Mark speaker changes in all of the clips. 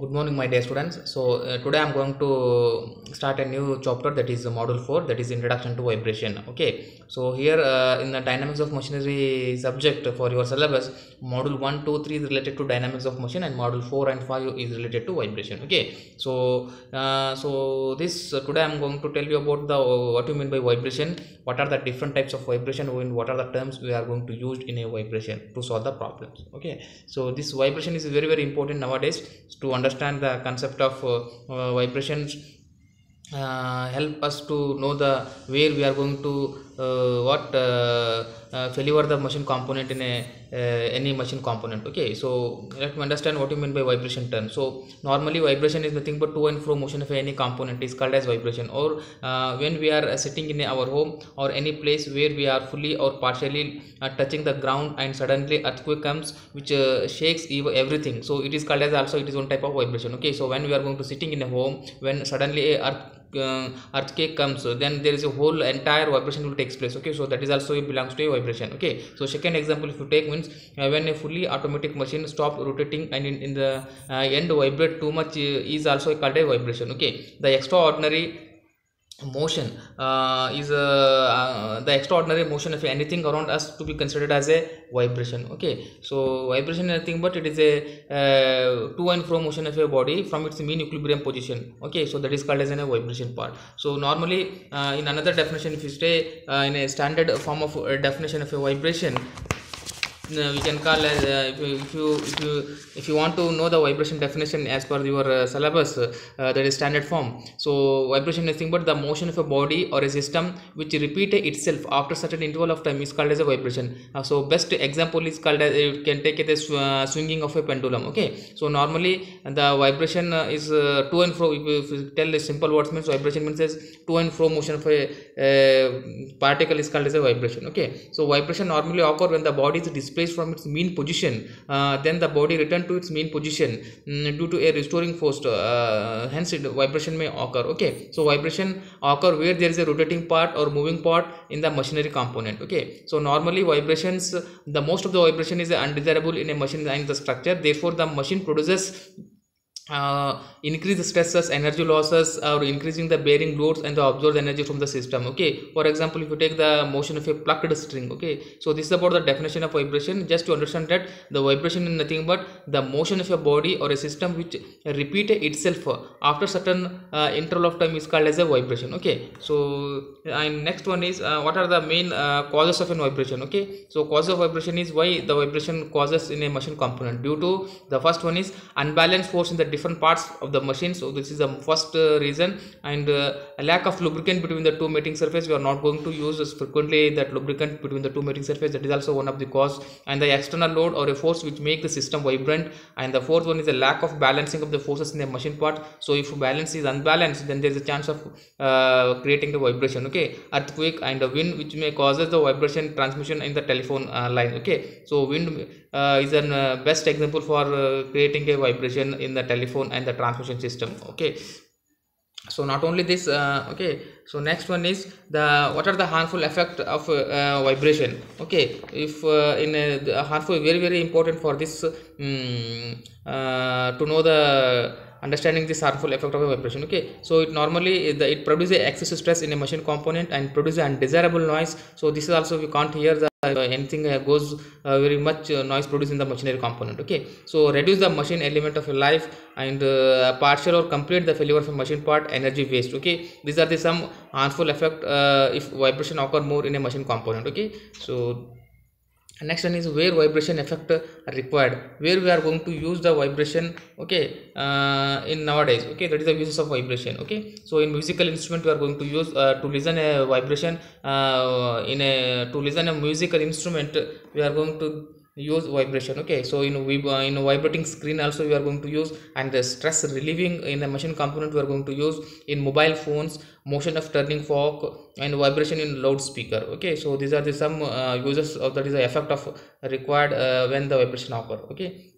Speaker 1: good morning my dear students. So uh, today i'm going to start a new chapter that is module 4 that is introduction to vibration okay? So here uh, in the dynamics of machinery subject for your syllabus module 1 2 3 is related to dynamics of motion and module 4 and 5 is related to vibration okay? So uh, so this uh, today i'm going to tell you about the uh, what you mean by vibration. What are the different types of vibration and what are the terms we are going to use in a vibration to solve the problems okay? So this vibration is very very important nowadays to understand the concept of uh, uh, vibrations uh, help us to know the where we are going to what uh, uh, failure the machine component in a uh, any machine component okay? So let me understand what you mean by vibration term so normally vibration is nothing but to and fro motion of any component is called as vibration. Or uh, when we are uh, sitting in our home or any place where we are fully or partially uh, touching the ground and suddenly earthquake comes which uh, shakes ev- everything. So it is called as also it is one type of vibration okay? So when we are going to sitting in a home when suddenly a earth uh, earthquake comes then there is a whole entire vibration will takes place okay? So that is also belongs to a vibration okay? So second example if you take means uh, when a fully automatic machine stop rotating and in, in the uh, end vibrate too much uh, is also called a vibration okay? The extraordinary motion uh, is uh, uh, the extraordinary motion of anything around us to be considered as a vibration okay? So vibration is nothing but it is a uh, to and fro motion of a body from its mean equilibrium position okay? So that is called as a vibration part. So normally uh, in another definition if you stay uh, in a standard form of definition of a vibration we can call as uh, if, you, if you if you if you want to know the vibration definition as per your uh, syllabus uh, that is standard form. So vibration is nothing but the motion of a body or a system which repeat itself after certain interval of time is called as a vibration. So best example is called as you can take it as swinging of a pendulum okay? So normally the vibration is to and fro if you, tell the simple words means vibration means as to and fro motion of a uh, particle is called as a vibration okay? So vibration normally occur when the body is displaced from its mean position uh, then the body return to its mean position mm, due to a restoring force uh, hence it, vibration may occur okay? So vibration occur where there is a rotating part or moving part in the machinery component okay? So normally vibrations the most of the vibration is undesirable in a machine and the structure therefore the machine produces uh, increase the stresses energy losses or increasing the bearing loads and the absorbed energy from the system okay? For example if you take the motion of a plucked string okay? So this is about the definition of vibration. Just to understand that the vibration is nothing but the motion of a body or a system which repeat itself after certain uh, interval of time is called as a vibration okay? So and next one is uh, what are the main uh, causes of a vibration okay? So cause of vibration is why the vibration causes in a machine component. Due to the first one is unbalanced force in the different parts of the machine. So this is the first uh, reason and uh, a lack of lubricant between the two mating surface. We are not going to use frequently that lubricant between the two mating surface. That is also one of the cause. And the external load or a force which make the system vibrant. And the fourth one is a lack of balancing of the forces in the machine part. So if balance is unbalanced then there is a chance of uh, creating the vibration okay? Earthquake and the wind which may causes the vibration transmission in the telephone uh, line okay? So wind uh, is an uh, best example for creating a vibration in the telephone and the transmission system. Okay. So not only this uh, okay. So next one is the what are the harmful effect of uh, vibration? Okay. If uh, in harmful very very important for this um, uh, to know the understanding this harmful effect of a vibration okay? So it normally the, it produces excessive stress in a machine component and produces undesirable noise. So this is also we can't hear the uh, anything uh, goes uh, very much uh, noise produced in the machinery component okay? So reduce the machine element of a life and uh, partial or complete the failure of a machine part energy waste okay? These are the some harmful effect uh, if vibration occur more in a machine component okay? So next one is where vibration effect required. Where we are going to use the vibration okay uh, in nowadays okay that is the uses of vibration okay. So in musical instrument we are going to use uh, to listen a vibration uh, in a to listen a musical instrument we are going to use vibration okay. So in we uh, in vibrating screen also we are going to use and the stress relieving in a machine component we are going to use in mobile phones motion of tuning fork and vibration in loudspeaker okay? So these are the some uh, uses of that is the effect of required uh, when the vibration occur okay?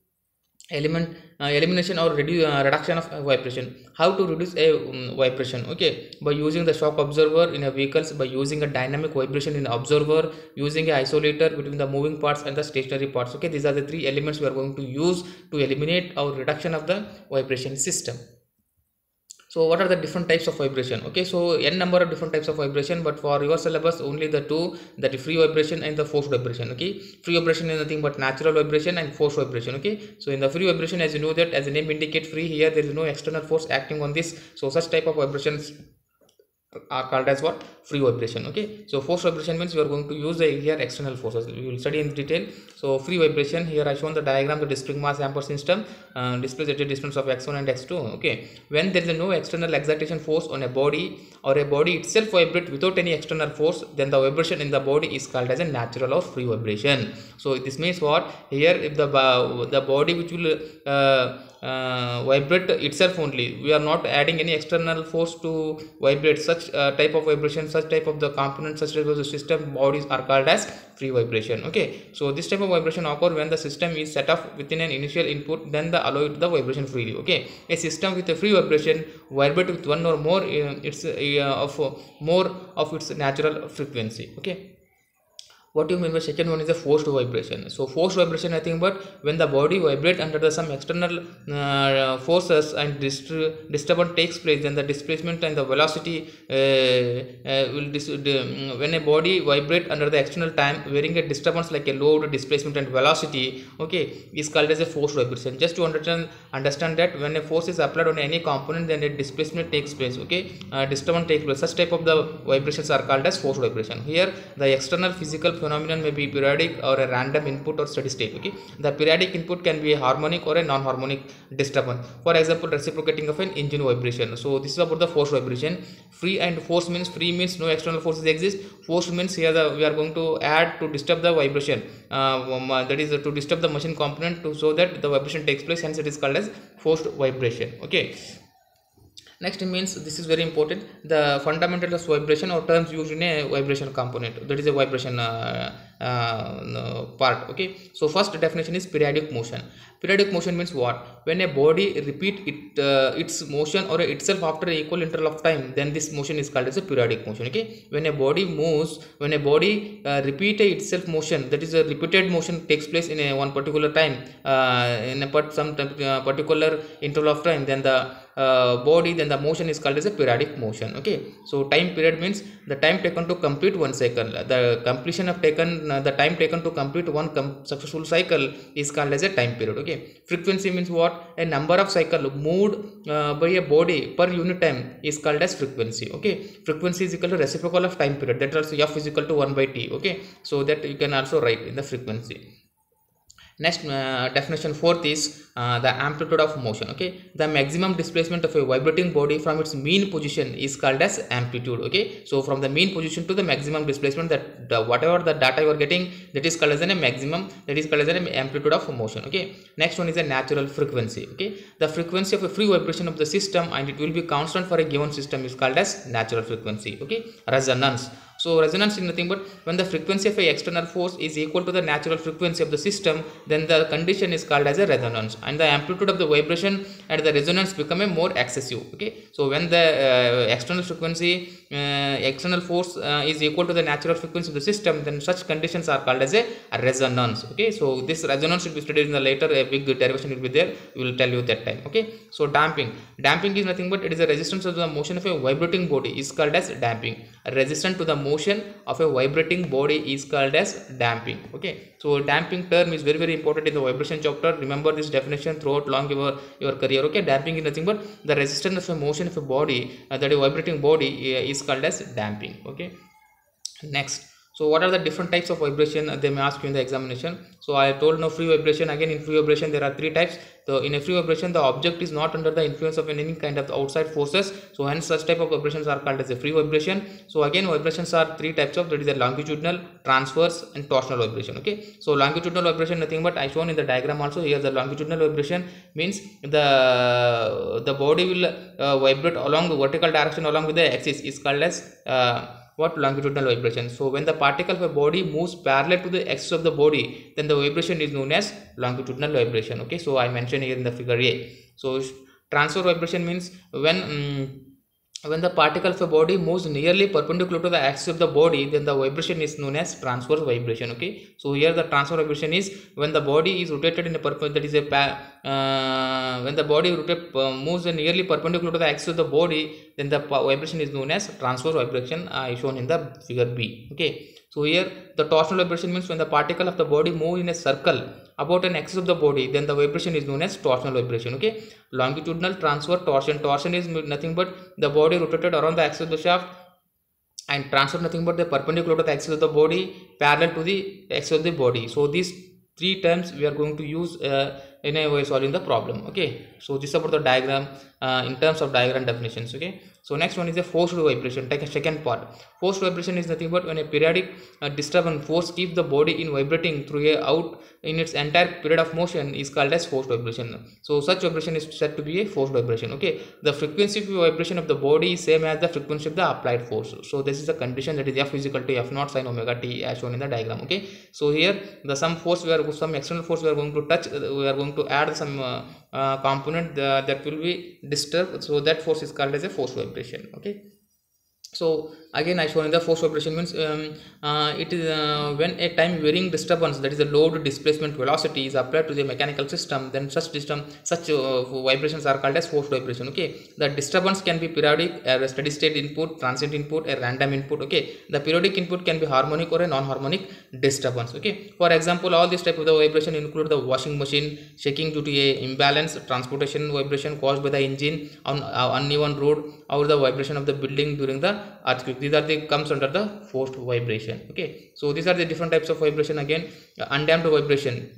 Speaker 1: Element uh, elimination or redu- uh, reduction of vibration. How to reduce a um, vibration okay? By using the shock absorber in a vehicles by using a dynamic vibration in absorber using a isolator between the moving parts and the stationary parts okay? These are the three elements we are going to use to eliminate or reduction of the vibration system so what are the different types of vibration? Okay so n number of different types of vibration but for your syllabus only the two that is free vibration and the forced vibration okay? Free vibration is nothing but natural vibration and forced vibration okay? So in the free vibration as you know that as the name indicate free here there is no external force acting on this. So such type of vibrations are called as what? Free vibration okay? So forced vibration means you are going to use the here external forces. We will study in detail. So free vibration here i shown the diagram the spring mass amperage system uh, displays at a distance of x1 and x2 okay? When there is no external excitation force on a body or a body itself vibrate without any external force then the vibration in the body is called as a natural or free vibration. So this means what? Here if the the body which will uh, uh, vibrate itself only we are not adding any external force to vibrate such uh, type of vibration such type of the component such type of the system bodies are called as free vibration okay? So this type of vibration occur when the system is set up within an initial input then the allow it the vibration freely okay? A system with a free vibration vibrate with one or more uh, it's uh, of more of its natural frequency okay what do you mean by second one is a forced vibration? So forced vibration i think but when the body vibrate under the some external uh, forces and dist disturbance takes place then the displacement and the velocity uh, uh, will dis when a body vibrate under the external time varying a disturbance like a load displacement and velocity okay is called as a forced vibration. Just to understand understand that when a force is applied on any component then a displacement takes place okay? Disturbance takes place. Such type of the vibrations are called as forced vibration. Here the external physical phenomenon may be periodic or a random input or steady state okay? The periodic input can be a harmonic or a non-harmonic disturbance. For example reciprocating of an engine vibration. So this is about the force vibration. Free and force means free means no external forces exist. Force means here the we are going to add to disturb the vibration. Uh, that is to disturb the machine component to so that the vibration takes place hence it is called as forced vibration okay next means this is very important. The fundamental of vibration or terms used in a vibration component. That is a vibration uh, uh, part okay? So first definition is periodic motion. Periodic motion means what? When a body repeat it uh, its motion or itself after equal interval of time then this motion is called as a periodic motion okay? When a body moves when a body uh, repeat itself motion that is a repeated motion takes place in a one particular time uh, in a part, some particular interval of time then the uh, body then the motion is called as a periodic motion okay? So time period means the time taken to complete one cycle. The completion of taken uh, the time taken to complete one successful cycle is called as a time period okay? Frequency means what? A number of cycle moved uh, by a body per unit time is called as frequency okay? Frequency is equal to reciprocal of time period. That also f is equal to 1 by t okay? So that you can also write in the frequency next uh, definition fourth is uh, the amplitude of motion okay? The maximum displacement of a vibrating body from its mean position is called as amplitude okay? So from the mean position to the maximum displacement that the, whatever the data you are getting that is called as a maximum that is called as an amplitude of motion okay? Next one is a natural frequency okay? The frequency of a free vibration of the system and it will be constant for a given system is called as natural frequency okay? Resonance so resonance is nothing but when the frequency of a external force is equal to the natural frequency of the system, then the condition is called as a resonance, and the amplitude of the vibration at the resonance become a more excessive. Okay, so when the uh, external frequency, external force uh, is equal to the natural frequency of the system, then such conditions are called as a, resonance. Okay, so this resonance should be studied in the later. A big derivation will be there. We will tell you that time. Okay, so damping. Damping is nothing but it is a resistance of the motion of a vibrating body is called as damping. Resistant to the motion of a vibrating body is called as damping okay so damping term is very very important in the vibration chapter remember this definition throughout long your your career okay damping is nothing but the resistance of a motion of a body uh, that a vibrating body uh, is called as damping okay? Next so what are the different types of vibration they may ask you in the examination? So i told no free vibration. Again in free vibration there are three types. So in a free vibration the object is not under the influence of any kind of outside forces. So hence such type of vibrations are called as a free vibration. So again vibrations are three types of that is a longitudinal transverse and torsional vibration okay? So longitudinal vibration nothing but i shown in the diagram also. Here the longitudinal vibration means the the body will uh, vibrate along the vertical direction along with the axis is called as uh, what longitudinal vibration so when the particle of a body moves parallel to the axis of the body then the vibration is known as longitudinal vibration. Okay so i mentioned here in the figure a. So transfer vibration means when um, when the particle of a body moves nearly perpendicular to the axis of the body then the vibration is known as transverse vibration okay? So here the transverse vibration is when the body is rotated in a perpendicular that is a uh, when the body rotate, uh, moves nearly perpendicular to the axis of the body then the vibration is known as transverse vibration uh, shown in the figure b okay so here the torsional vibration means when the particle of the body move in a circle about an axis of the body then the vibration is known as torsional vibration okay? Longitudinal transfer torsion. Torsion is nothing but the body rotated around the axis of the shaft and transfer nothing but the perpendicular to the axis of the body parallel to the axis of the body. So these three terms we are going to use uh, in a way solving the problem okay? So this is about the diagram uh, in terms of diagram definitions okay? So next one is a forced vibration take a second part. Forced vibration is nothing but when a periodic uh, disturbance force keeps the body in vibrating through a out in its entire period of motion is called as forced vibration. So such vibration is said to be a forced vibration okay? The frequency of vibration of the body is same as the frequency of the applied force. So this is the condition that is f is equal to f naught sine omega t as shown in the diagram okay? So here the some force we are some external force we are going to touch we are going to add some uh, uh, component that will be disturbed so that force is called as a force vibration okay? So again i shown in the force vibration means um, uh, it is uh, when a time varying disturbance that is a load displacement velocity is applied to the mechanical system then such system such uh, vibrations are called as force vibration okay? The disturbance can be periodic a steady state input transient input a random input okay? The periodic input can be harmonic or a non-harmonic disturbance okay? For example all these type of the vibration include the washing machine shaking due to a imbalance transportation vibration caused by the engine on uh, uneven road or the vibration of the building during the earthquake these are the comes under the forced vibration okay? So these are the different types of vibration again uh, undamped vibration.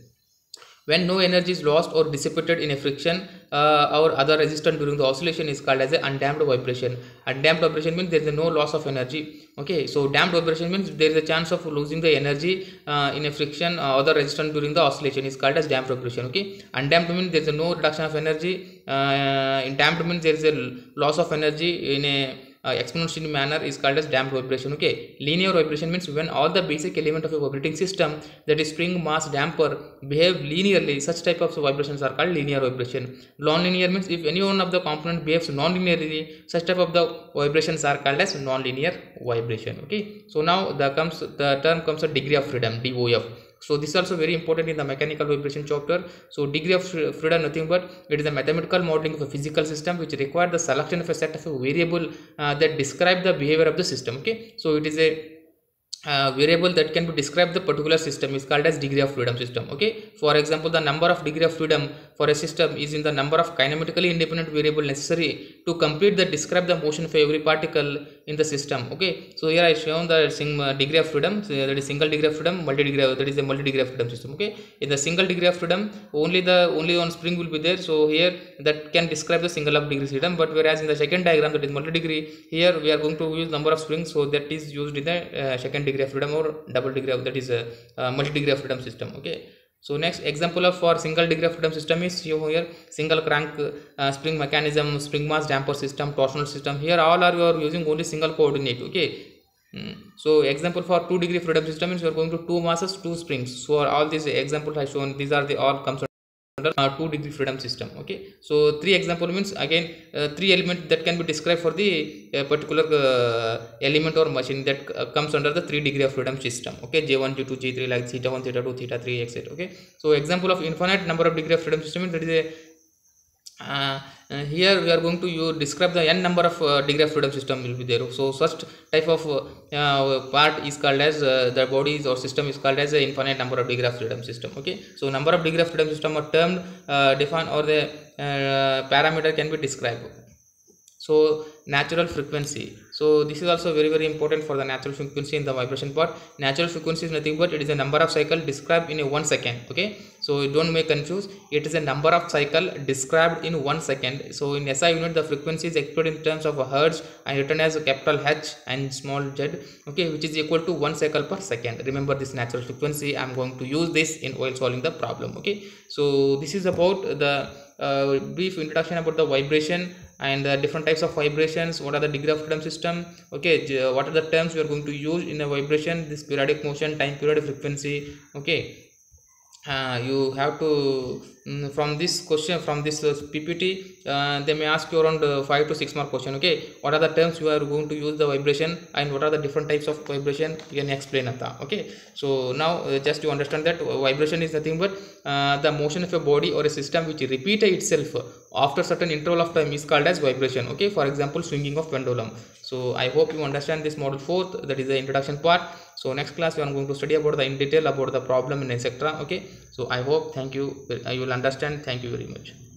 Speaker 1: When no energy is lost or dissipated in a friction uh, or other resistance during the oscillation is called as a undamped vibration. Undamped vibration means there is no loss of energy okay? So damped vibration means there is a chance of losing the energy uh, in a friction or other resistance during the oscillation is called as damped vibration okay? Undamped means there is no reduction of energy uh, in damped means there is a loss of energy in a uh, exponential manner is called as damped vibration okay linear vibration means when all the basic element of a vibrating system that is spring mass damper behave linearly such type of vibrations are called linear vibration non-linear means if any one of the component behaves non-linearly such type of the vibrations are called as non-linear vibration okay so now the comes the term comes a degree of freedom dof so this is also very important in the mechanical vibration chapter. So degree of freedom nothing but it is a mathematical modeling of a physical system which require the selection of a set of a variable uh, that describe the behavior of the system okay? So it is a uh, variable that can be described the particular system is called as degree of freedom system okay? For example the number of degree of freedom for a system is in the number of kinematically independent variable necessary to complete the describe the motion for every particle in the system okay? So here i shown the uh, degree of freedom. So that is single degree of freedom multi degree of, that is a multi degree of freedom system okay? In the single degree of freedom only the only one spring will be there. So here that can describe the single of degree freedom but whereas in the second diagram that is multi degree here we are going to use number of springs. So that is used in the uh, second degree of freedom or double degree of that is a uh, multi degree of freedom system okay so next example of for single degree of freedom system is you here. Single crank uh, spring mechanism spring mass damper system torsional system. Here all are you are using only single coordinate okay? Mm. so example for two degree freedom system is you are going to two masses two springs. So all these examples i shown these are the all comes under uh, two degree freedom system okay? So three example means again uh, three element that can be described for the uh, particular uh, element or machine that uh, comes under the three degree of freedom system okay? J1 j2 j3 like theta 1 theta 2 theta 3 etc okay? So example of infinite number of degree of freedom system that is a uh, uh, here we are going to you describe the n number of uh, degree of freedom system will be there. So such type of uh, part is called as uh, the bodies or system is called as a infinite number of degree of freedom system okay? So number of degree of freedom system are termed uh, defined or the parameter can be described. So natural frequency so this is also very very important for the natural frequency in the vibration part. Natural frequency is nothing but it is a number of cycle described in a one second okay? So don't make confuse. It is a number of cycle described in one second. So in SI unit the frequency is expressed in terms of hertz and written as a capital H and small z okay? Which is equal to one cycle per second. Remember this natural frequency. I'm going to use this in while solving the problem okay? So this is about the uh, brief introduction about the vibration and the different types of vibrations. What are the degree of freedom system? Okay what are the terms we are going to use in a vibration? This periodic motion time period frequency. Okay. Uh, you have to mm, from this question from this uh, ppt uh, they may ask you around uh, 5 to 6 mark question. Okay. What are the terms you are going to use the vibration and what are the different types of vibration? You can explain at that. Okay. So now uh, just to understand that uh, vibration is nothing but uh, the motion of a body or a system which repeat itself after certain interval of time is called as vibration okay? For example swinging of pendulum. So i hope you understand this model fourth that is the introduction part. So next class we are going to study about the in detail about the problem and etc okay? So i hope thank you you will understand thank you very much